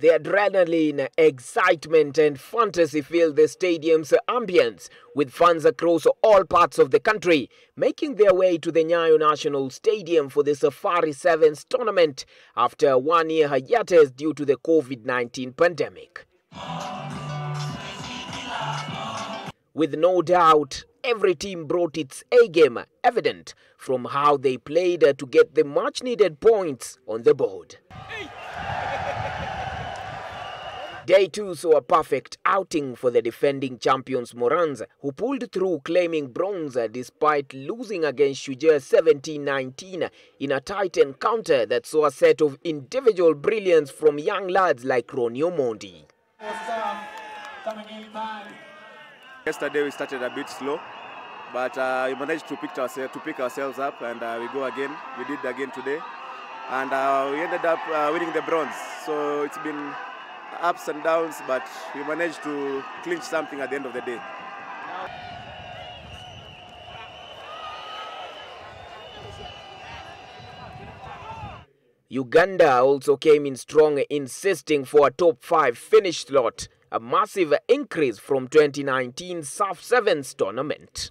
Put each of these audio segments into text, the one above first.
The adrenaline, excitement, and fantasy fill the stadium's ambience, with fans across all parts of the country making their way to the Nyayo National Stadium for the Safari Sevens tournament after one year hiatus due to the COVID 19 pandemic. With no doubt, every team brought its A game, evident from how they played to get the much needed points on the board. Day 2 saw a perfect outing for the defending champions Morans, who pulled through claiming bronze despite losing against Shujaa 17-19 in a tight encounter that saw a set of individual brilliance from young lads like Ronio Mondi. Yesterday we started a bit slow, but uh, we managed to pick, ourselves, to pick ourselves up and uh, we go again. We did again today. And uh, we ended up uh, winning the bronze. So it's been ups and downs, but we managed to clinch something at the end of the day. Uganda also came in strong, insisting for a top 5 finish slot, a massive increase from 2019 SAF Sevens tournament.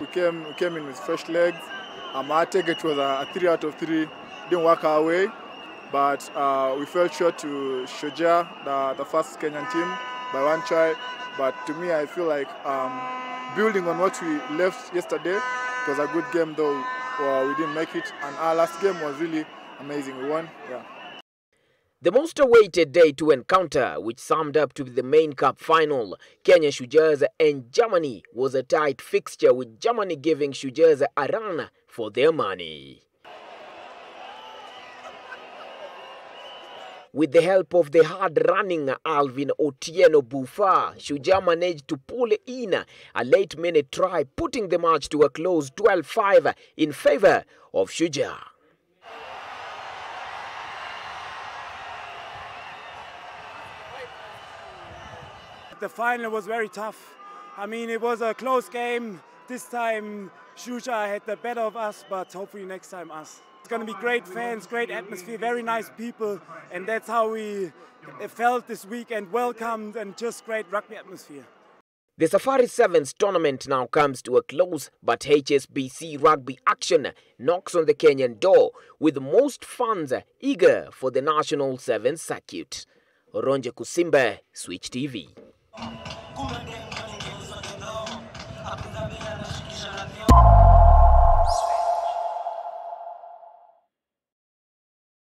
We came, we came in with fresh legs. Um, take it was a, a three out of three didn't work our way, but uh, we fell short to Shujaa, the, the first Kenyan team, by one try. But to me, I feel like um, building on what we left yesterday, it was a good game, though well, we didn't make it. And our last game was really amazing. We won, yeah. The most awaited day to encounter, which summed up to be the main cup final, Kenya Shujaas and Germany, was a tight fixture with Germany giving Shujaas a run for their money. With the help of the hard-running Alvin Otieno Bufa, Shujaa managed to pull in a late-minute try, putting the match to a close 12-5 in favor of Shujaa. The final was very tough. I mean, it was a close game. This time, Shujaa had the better of us, but hopefully next time us. It's going to be great fans, great atmosphere, very nice people, and that's how we felt this weekend. Welcomed and just great rugby atmosphere. The Safari Sevens tournament now comes to a close, but HSBC rugby action knocks on the Kenyan door, with most fans eager for the National Sevens circuit. Ronje Kusimba, Switch TV.